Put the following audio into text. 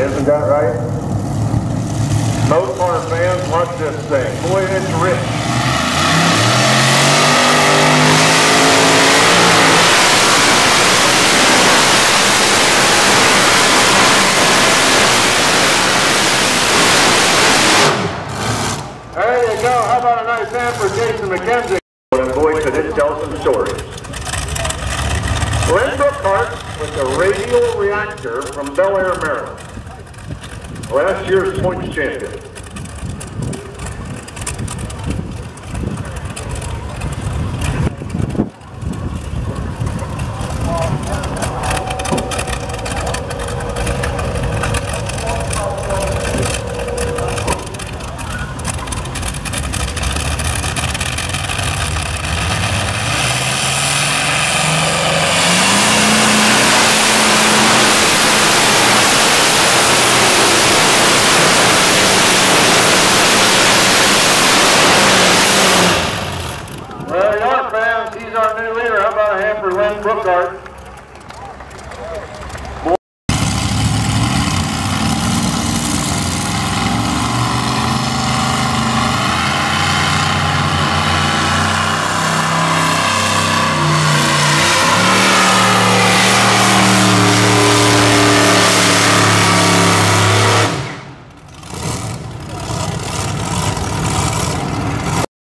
isn't that right? Most our fans watch this thing. Boy, it's rich. There you go. How about a nice hand for Jason McKenzie? And boy, could it tell some stories. Len Brookhart with the radial reactor from Bel Air, Maryland. Last year's points champion. Baumgarten.